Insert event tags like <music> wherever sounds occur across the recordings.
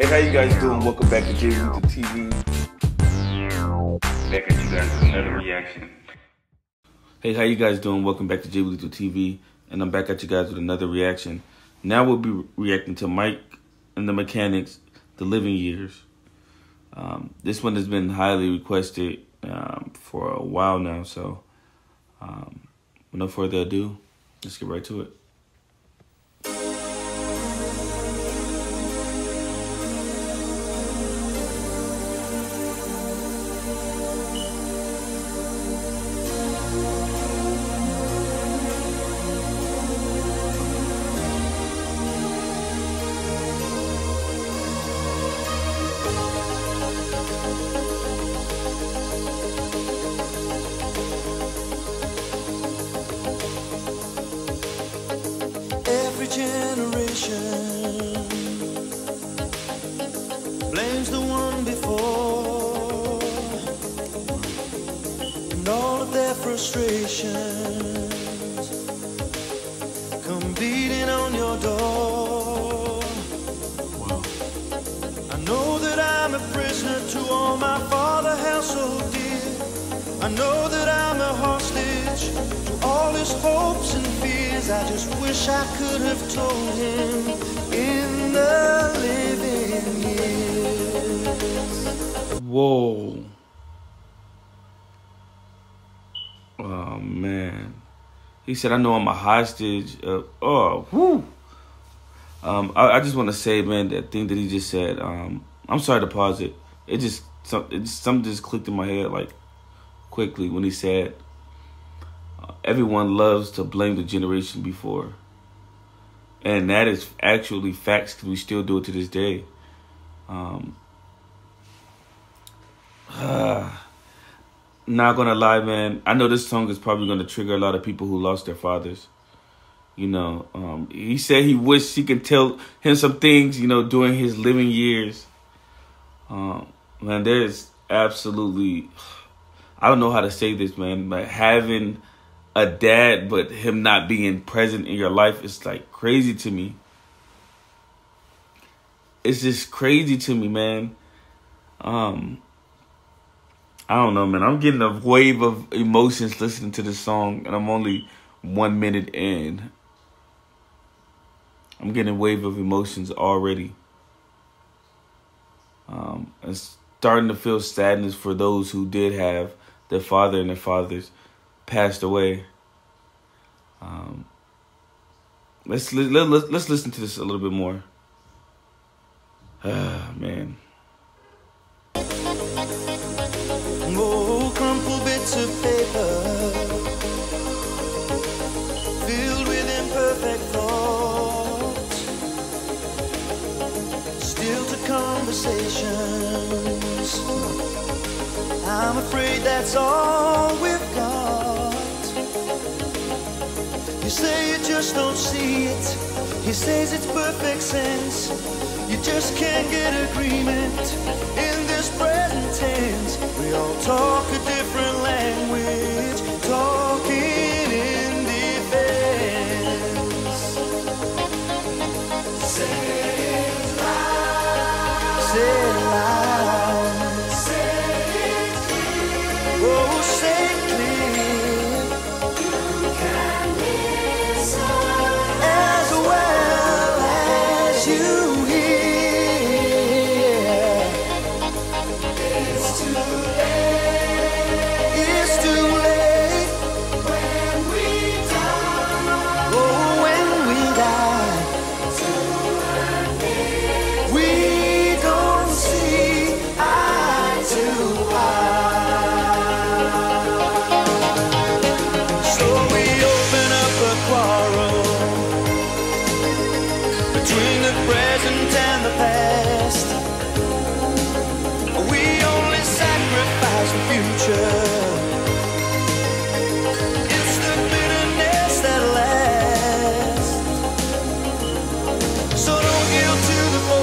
Hey, how you guys doing? Welcome back to JBLETHAL TV. Back at you guys with another reaction. Hey, how you guys doing? Welcome back to JBLETHAL TV, and I'm back at you guys with another reaction. Now we'll be reacting to Mike and the Mechanics, The Living Years. Um, this one has been highly requested um, for a while now, so um, with no further ado, let's get right to it. Frustrations come beating on your door. I know that I'm a prisoner to all my father held so dear. I know that I'm a hostage to all his hopes and fears. I just wish I could have told him in the living years. Whoa. Oh man. He said, I know I'm a hostage. Uh, oh, whoo. Um, I, I just want to say, man, that thing that he just said. Um, I'm sorry to pause it. It just, some, it just something just clicked in my head like quickly when he said, uh, "Everyone loves to blame the generation before," and that is actually facts because we still do it to this day. Um, <sighs> not gonna lie, man. I know this song is probably gonna trigger a lot of people who lost their fathers. You know, um, he said he wished he could tell him some things, you know, during his living years. Um, man, there's absolutely, I don't know how to say this, man, but having a dad, but him not being present in your life is like crazy to me. It's just crazy to me, man. Um, I don't know, man. I'm getting a wave of emotions listening to this song, and I'm only one minute in. I'm getting a wave of emotions already. Um, and starting to feel sadness for those who did have their father and their fathers passed away. Um, let's let, let, let's let's listen to this a little bit more. Ah, <sighs> man. I'm afraid that's all we've got. You say you just don't see it. He says it's perfect sense. You just can't get agreement in this present tense. We all talk a different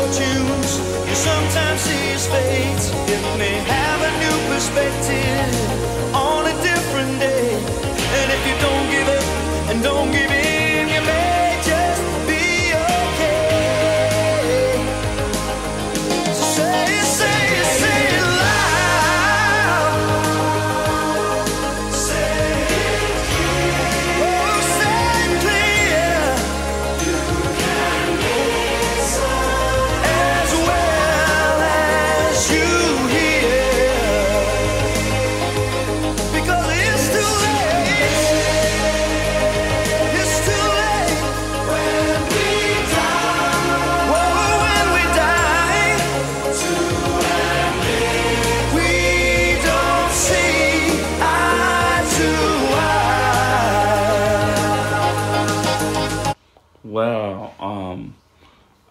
fortunes you sometimes see as fate. It may have a new perspective on a different day. And if you don't give up and don't give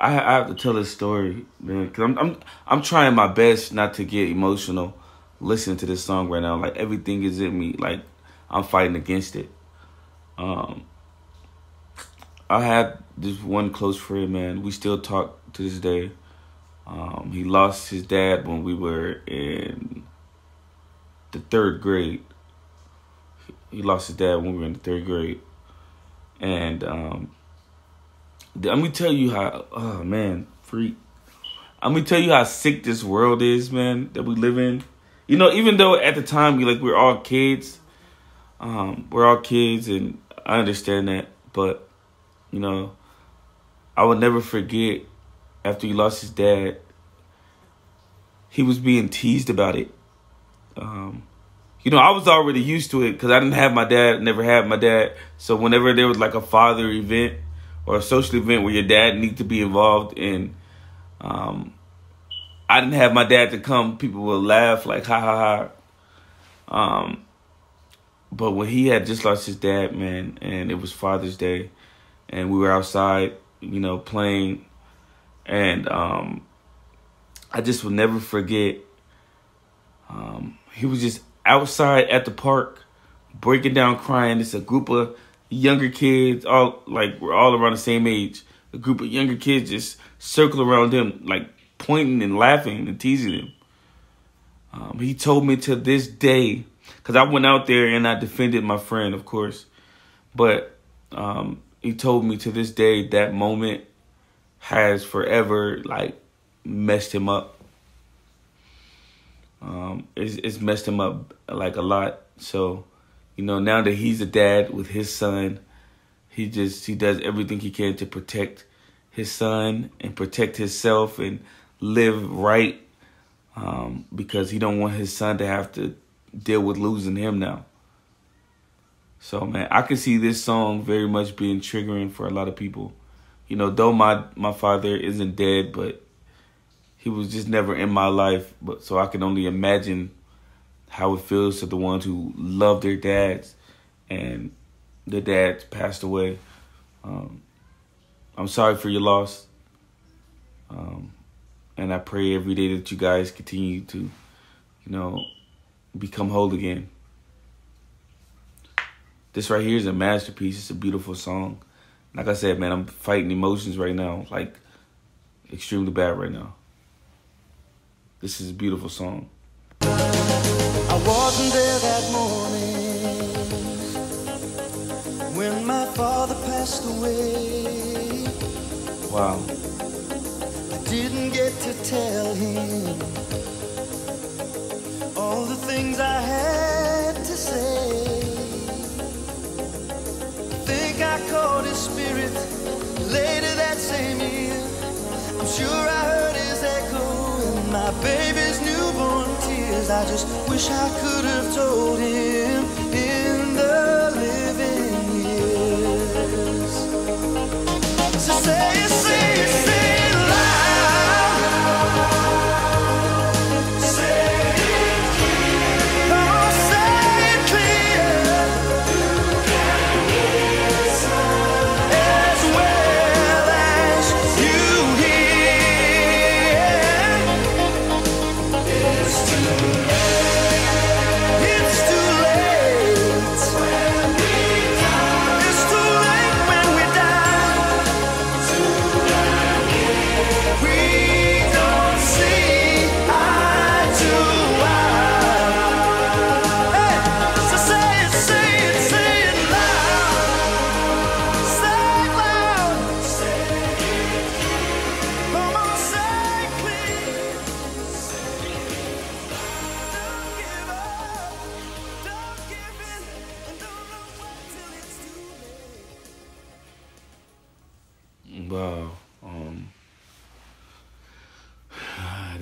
I, I have to tell this story, man, because I'm I'm I'm trying my best not to get emotional listening to this song right now. Like everything is in me, like I'm fighting against it. Um, I had this one close friend, man. We still talk to this day. Um, he lost his dad when we were in the third grade. He lost his dad when we were in the third grade, and um, let me tell you how. Oh man, freak. I'm gonna tell you how sick this world is, man, that we live in. You know, even though at the time we like we're all kids, um, we're all kids, and I understand that, but you know, I will never forget after he lost his dad. He was being teased about it. Um, you know, I was already used to it because I didn't have my dad, never had my dad. So whenever there was like a father event or a social event where your dad needs to be involved in, um, I didn't have my dad to come. People would laugh like ha ha ha. Um, but when he had just lost his dad, man, and it was Father's Day, and we were outside, you know, playing, and um, I just will never forget. Um, he was just outside at the park, breaking down, crying. It's a group of younger kids, all like we're all around the same age. A group of younger kids just circle around him, like pointing and laughing and teasing him. Um, he told me to this day, because I went out there and I defended my friend, of course, but um, he told me to this day that moment has forever like messed him up. Um, it's, it's messed him up like a lot. So, you know, now that he's a dad with his son, he just he does everything he can to protect his son and protect himself and live right um, because he don't want his son to have to deal with losing him now. So man, I can see this song very much being triggering for a lot of people. You know, though my my father isn't dead, but he was just never in my life. But so I can only imagine how it feels to the ones who love their dads and the dads passed away. Um, I'm sorry for your loss. Um, and I pray every day that you guys continue to, you know, become whole again. This right here is a masterpiece. It's a beautiful song. Like I said, man, I'm fighting emotions right now, like extremely bad right now. This is a beautiful song. I wasn't there that morning when my father passed away. Wow. I didn't get to tell him all the things I had to say. Think I caught his spirit later that same year. I'm sure I heard his echo in my baby's newborn. I just wish I could have told him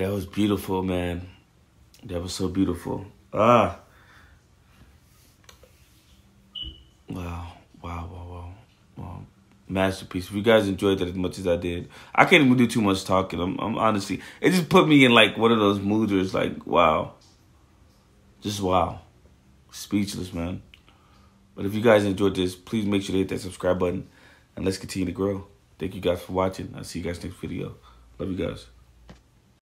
that was beautiful, man. That was so beautiful. Ah. Wow. Wow, wow, wow. Wow. Masterpiece. If you guys enjoyed that as much as I did, I can't even do too much talking. I'm, I'm honestly, it just put me in like one of those moods where it's like, wow. Just wow. Speechless, man. But if you guys enjoyed this, please make sure to hit that subscribe button and let's continue to grow. Thank Thank you guys for watching. I'll see you guys next video. Love you guys.